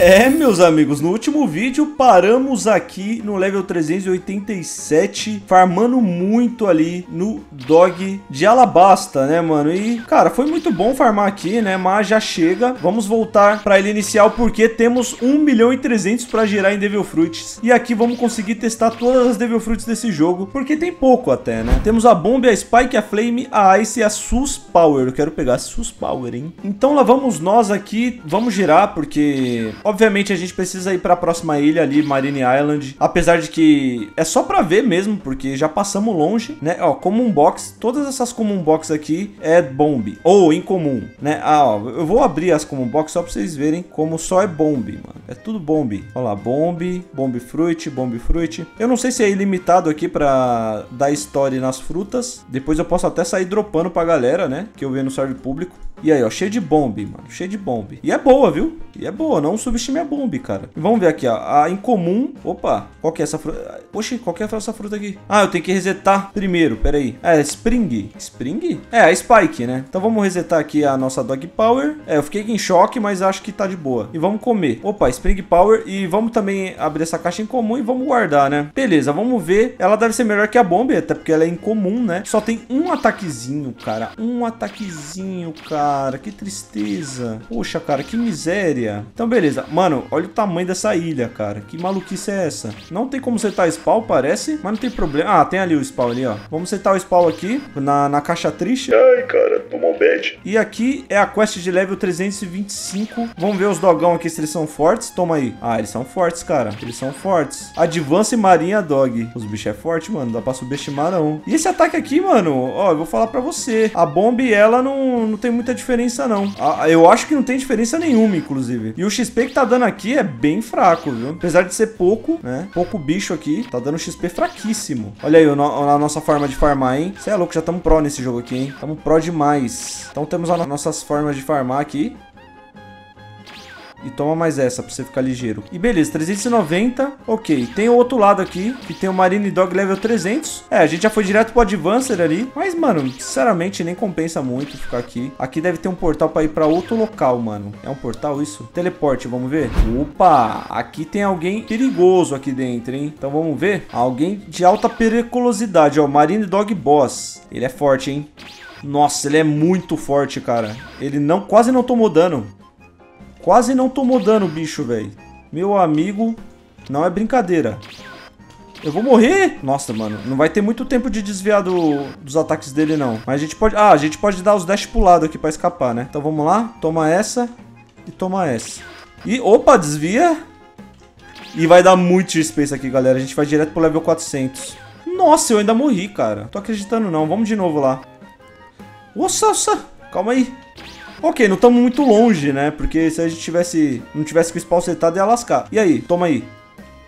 É, meus amigos, no último vídeo paramos aqui no level 387, farmando muito ali no dog de Alabasta, né, mano? E, cara, foi muito bom farmar aqui, né? Mas já chega. Vamos voltar para ele inicial, porque temos 1 milhão e 300 para girar em Devil Fruits. E aqui vamos conseguir testar todas as Devil Fruits desse jogo, porque tem pouco até, né? Temos a Bomb, a Spike, a Flame, a Ice e a Sus Power. Eu quero pegar a Sus Power, hein? Então lá vamos nós aqui, vamos girar, porque Obviamente a gente precisa ir para a próxima ilha ali, Marine Island. Apesar de que é só para ver mesmo, porque já passamos longe, né? Ó, Common Box, todas essas Common Box aqui é bomb ou incomum, né? Ah, ó, eu vou abrir as Common Box só para vocês verem como só é bomb, mano. É tudo bomb. Olha lá, bomb, bomb fruit, bomb fruit. Eu não sei se é ilimitado aqui para dar story nas frutas. Depois eu posso até sair dropando pra galera, né? Que eu vejo no server público. E aí, ó, cheio de bomb, mano. Cheio de bomb. E é boa, viu? E é boa, não subestime a bomb, cara. Vamos ver aqui, ó. A incomum. Opa, qual que é essa fruta? Oxi, qual que é essa fruta aqui? Ah, eu tenho que resetar primeiro, pera aí. É, Spring. Spring? É, a Spike, né? Então vamos resetar aqui a nossa Dog Power. É, eu fiquei em choque, mas acho que tá de boa. E vamos comer. Opa, Spring Power. E vamos também abrir essa caixa incomum e vamos guardar, né? Beleza, vamos ver. Ela deve ser melhor que a bomb, até porque ela é incomum, né? Só tem um ataquezinho, cara. Um ataquezinho, cara cara, que tristeza. Poxa, cara, que miséria. Então, beleza. Mano, olha o tamanho dessa ilha, cara. Que maluquice é essa? Não tem como setar spawn, parece, mas não tem problema. Ah, tem ali o spawn ali, ó. Vamos setar o spawn aqui, na, na caixa triste. Ai, cara, tomou um bad. E aqui é a quest de level 325. Vamos ver os dogão aqui se eles são fortes. Toma aí. Ah, eles são fortes, cara. Eles são fortes. Advance Marinha Dog. Os bichos é forte, mano. Dá pra subestimar, não. E esse ataque aqui, mano, ó, eu vou falar pra você. A bomba, ela não, não tem muita diferença, não. Ah, eu acho que não tem diferença nenhuma, inclusive. E o XP que tá dando aqui é bem fraco, viu? Apesar de ser pouco, né? Pouco bicho aqui, tá dando XP fraquíssimo. Olha aí a nossa forma de farmar, hein? Você é louco, já estamos pro nesse jogo aqui, hein? Estamos pro demais. Então temos as nossas formas de farmar aqui. E toma mais essa pra você ficar ligeiro. E beleza, 390. Ok, tem o outro lado aqui, que tem o Marine Dog level 300. É, a gente já foi direto pro Advancer ali. Mas, mano, sinceramente, nem compensa muito ficar aqui. Aqui deve ter um portal pra ir pra outro local, mano. É um portal isso? Teleporte, vamos ver? Opa, aqui tem alguém perigoso aqui dentro, hein? Então vamos ver. Alguém de alta periculosidade, ó. Marine Dog Boss. Ele é forte, hein? Nossa, ele é muito forte, cara. Ele não, quase não tomou dano. Quase não tomou dano o bicho, velho. Meu amigo, não é brincadeira. Eu vou morrer? Nossa, mano, não vai ter muito tempo de desviar do, dos ataques dele, não. Mas a gente pode... Ah, a gente pode dar os dash pro lado aqui pra escapar, né? Então vamos lá, toma essa e toma essa. E, opa, desvia. E vai dar muito isso aqui, galera. A gente vai direto pro level 400. Nossa, eu ainda morri, cara. Tô acreditando não. Vamos de novo lá. Nossa, nossa. Calma aí. Ok, não estamos muito longe, né? Porque se a gente tivesse, não tivesse com o spawn setado, ia lascar. E aí? Toma aí.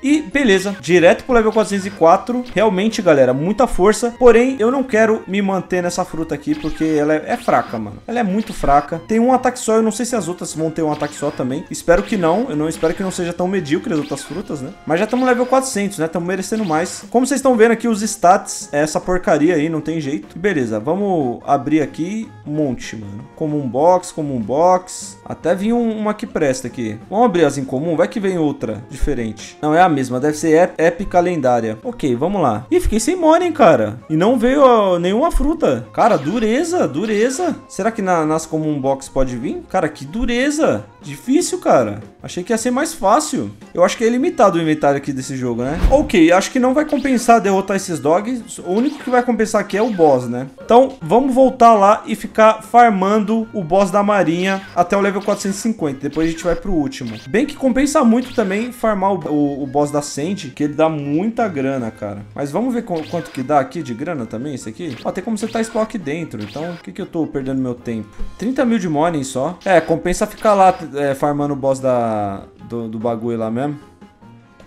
E beleza, direto pro level 404. Realmente, galera, muita força. Porém, eu não quero me manter nessa fruta aqui, porque ela é, é, fraca, mano. Ela é muito fraca. Tem um ataque só, eu não sei se as outras vão ter um ataque só também. Espero que não, eu não espero que não seja tão medíocre as outras frutas, né? Mas já estamos level 400, né? Estamos merecendo mais. Como vocês estão vendo aqui, os stats, é essa porcaria aí, não tem jeito. Beleza, vamos abrir aqui um monte, mano. Como um box, como um box. Até vinha um, uma que presta aqui. Vamos abrir as em comum, vai que vem outra diferente. Não, é a mesma, deve ser épica lendária. Ok, vamos lá. Ih, fiquei sem money, cara. E não veio ó, nenhuma fruta. Cara, dureza, dureza. Será que na, nas comum box pode vir? Cara, que dureza. Difícil, cara. Achei que ia ser mais fácil. Eu acho que é limitado o inventário aqui desse jogo, né? Ok, acho que não vai compensar derrotar esses dogs. O único que vai compensar aqui é o boss, né? Então, vamos voltar lá e ficar farmando o boss da marinha até o level 450. Depois a gente vai pro último. Bem que compensa muito também farmar o, o, o boss da Sand, que ele dá muita grana, cara. Mas vamos ver quanto que dá aqui de grana também, esse aqui? Ó, tem como você tá spawn aqui dentro. Então, o que que eu tô perdendo meu tempo? 30 mil de money só. É, compensa ficar lá é, farmando o boss da, do, do bagulho lá mesmo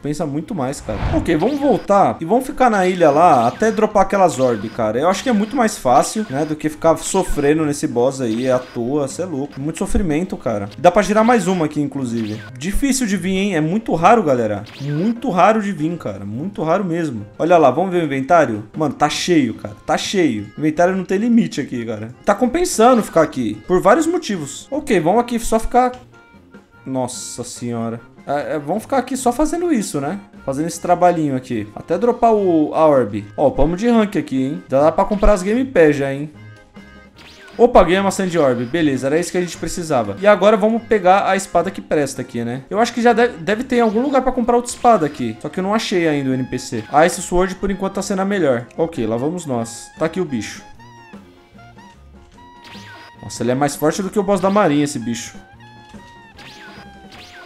compensa muito mais, cara. Ok, vamos voltar e vamos ficar na ilha lá até dropar aquelas orb, cara. Eu acho que é muito mais fácil, né, do que ficar sofrendo nesse boss aí à toa, você é louco. Muito sofrimento, cara. Dá pra girar mais uma aqui, inclusive. Difícil de vir, hein? É muito raro, galera. Muito raro de vir, cara. Muito raro mesmo. Olha lá, vamos ver o inventário? Mano, tá cheio, cara. Tá cheio. O inventário não tem limite aqui, cara. Tá compensando ficar aqui, por vários motivos. Ok, vamos aqui só ficar Nossa senhora. É, é, vamos ficar aqui só fazendo isso, né? Fazendo esse trabalhinho aqui. Até dropar o, a Orb. Ó, pamos de rank aqui, hein? Já dá pra comprar as Game Pass já, hein? Opa, ganhei uma Sand Orb. Beleza, era isso que a gente precisava. E agora vamos pegar a espada que presta aqui, né? Eu acho que já deve, deve ter algum lugar pra comprar outra espada aqui. Só que eu não achei ainda o NPC. Ah, esse Sword por enquanto tá sendo a melhor. Ok, lá vamos nós. Tá aqui o bicho. Nossa, ele é mais forte do que o boss da marinha, esse bicho.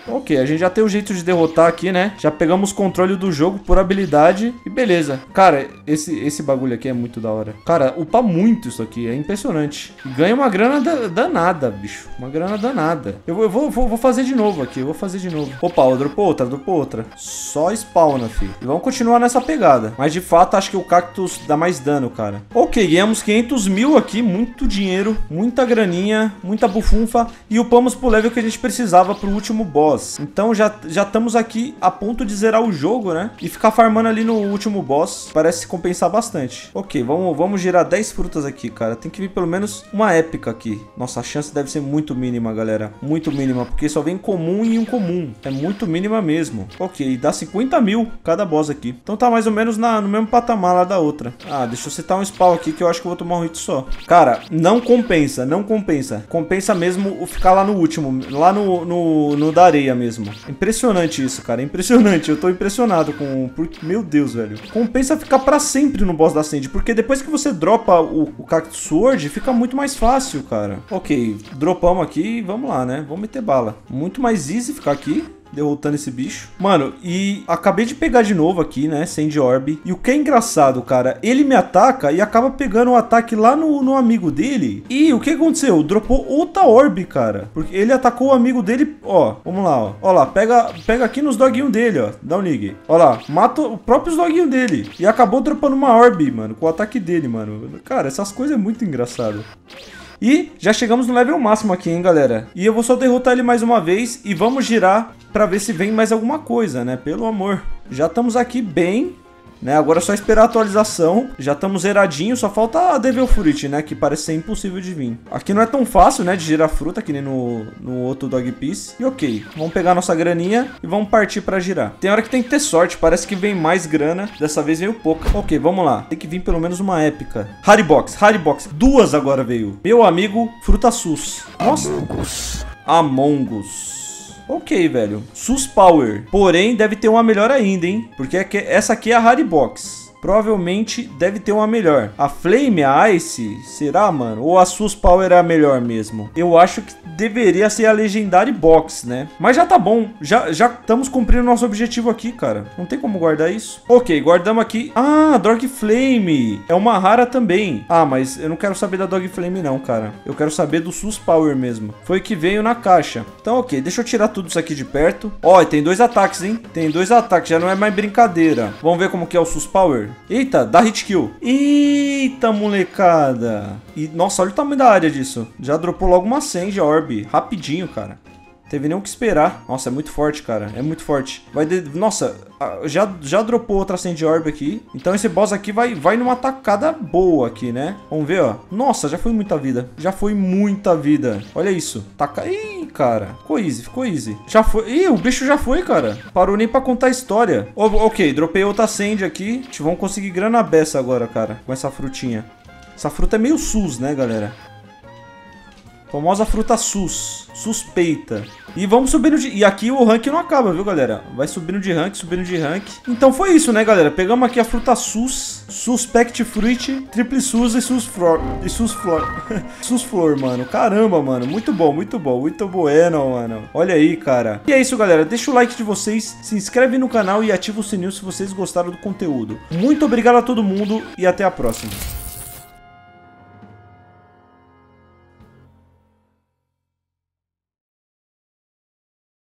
Ok, a gente já tem o jeito de derrotar aqui, né? Já pegamos controle do jogo por habilidade e beleza. Cara, esse, esse bagulho aqui é muito da hora. Cara, upa muito isso aqui, é impressionante. ganha uma grana da, danada, bicho. Uma grana danada. Eu, eu vou, vou, vou, fazer de novo aqui, eu vou fazer de novo. Opa, eu dropou outra, dropou outra. Só spawna, fi. E vamos continuar nessa pegada. Mas de fato, acho que o cactus dá mais dano, cara. Ok, ganhamos 500 mil aqui, muito dinheiro, muita graninha, muita bufunfa. E upamos pro level que a gente precisava pro último boss Então já já estamos aqui a ponto de zerar o jogo, né? E ficar farmando ali no último boss parece compensar bastante. Ok, vamos, vamos girar 10 frutas aqui, cara. Tem que vir pelo menos uma épica aqui. Nossa, a chance deve ser muito mínima, galera. Muito mínima, porque só vem comum e incomum. É muito mínima mesmo. Ok, dá 50 mil cada boss aqui. Então tá mais ou menos na, no mesmo patamar lá da outra. Ah, deixa eu citar um spawn aqui que eu acho que eu vou tomar um hit só. Cara, não compensa, não compensa. Compensa mesmo ficar lá no último, lá no, no, no da areia mesmo. Impressionante isso, cara. Impressionante. Eu tô impressionado com. Meu Deus, velho. Compensa ficar para sempre no boss da Sand. Porque depois que você dropa o, o Cactus Sword, fica muito mais fácil, cara. Ok, dropamos aqui vamos lá, né? Vamos meter bala. Muito mais easy ficar aqui derrotando esse bicho. Mano, e acabei de pegar de novo aqui, né? Sand Orb. E o que é engraçado, cara, ele me ataca e acaba pegando o um ataque lá no, no amigo dele. E o que aconteceu? Dropou outra Orb, cara. Porque ele atacou o amigo dele, ó. Vamos lá, ó. Ó lá, pega, pega aqui nos doguinhos dele, ó. Dá um ligue. Ó lá, mata o próprio doguinho dele. E acabou dropando uma Orb, mano, com o ataque dele, mano. Cara, essas coisas é muito engraçado. E já chegamos no level máximo aqui, hein, galera. E eu vou só derrotar ele mais uma vez e vamos girar para ver se vem mais alguma coisa, né? Pelo amor. Já estamos aqui bem né? Agora é só esperar a atualização. Já estamos zeradinho, só falta a Devil Fruit, né? Que parece ser impossível de vir. Aqui não é tão fácil, né? De girar fruta, que nem no, no outro Dog Piece. E ok, vamos pegar nossa graninha e vamos partir para girar. Tem hora que tem que ter sorte, parece que vem mais grana. Dessa vez veio pouco. Ok, vamos lá. Tem que vir pelo menos uma épica. Harry Box, Harry Box. Duas agora veio. Meu amigo, Fruta Sus. Nossa. Among Us. Among Us. Ok, velho. Sus Power. Porém, deve ter uma melhor ainda, hein? Porque essa aqui é a Harry Box provavelmente deve ter uma melhor. A Flame, a Ice, será, mano? Ou a Sus Power é a melhor mesmo? Eu acho que deveria ser a Legendary Box, né? Mas já tá bom. Já já estamos cumprindo nosso objetivo aqui, cara. Não tem como guardar isso. Ok, guardamos aqui. Ah, Dog Flame. É uma rara também. Ah, mas eu não quero saber da Dog Flame não, cara. Eu quero saber do Sus Power mesmo. Foi que veio na caixa. Então, ok. Deixa eu tirar tudo isso aqui de perto. Ó, tem dois ataques, hein? Tem dois ataques. Já não é mais brincadeira. Vamos ver como que é o Sus Power. Eita, dá hit kill. Eita, molecada. E, nossa, olha o tamanho da área disso. Já dropou logo uma Senge Orb. Rapidinho, cara. Teve nem o que esperar. Nossa, é muito forte, cara. É muito forte. Vai de... Nossa, já, já dropou outra Sand Orb aqui. Então esse boss aqui vai, vai numa tacada boa aqui, né? Vamos ver, ó. Nossa, já foi muita vida. Já foi muita vida. Olha isso. Taca... Ih, cara. Ficou easy, ficou easy. Já foi... Ih, o bicho já foi, cara. Parou nem pra contar a história. Oh, ok, dropei outra Sand aqui. Vamos conseguir grana beça agora, cara. Com essa frutinha. Essa fruta é meio sus, né, galera? Famosa fruta sus. Suspeita. E vamos subindo de... E aqui o rank não acaba, viu, galera? Vai subindo de rank, subindo de rank. Então foi isso, né, galera? Pegamos aqui a fruta sus, suspect fruit, triple sus e sus flor. E sus flor. sus flor, mano. Caramba, mano. Muito bom, muito bom. Muito bueno, mano. Olha aí, cara. E é isso, galera. Deixa o like de vocês, se inscreve no canal e ativa o sininho se vocês gostaram do conteúdo. Muito obrigado a todo mundo e até a próxima.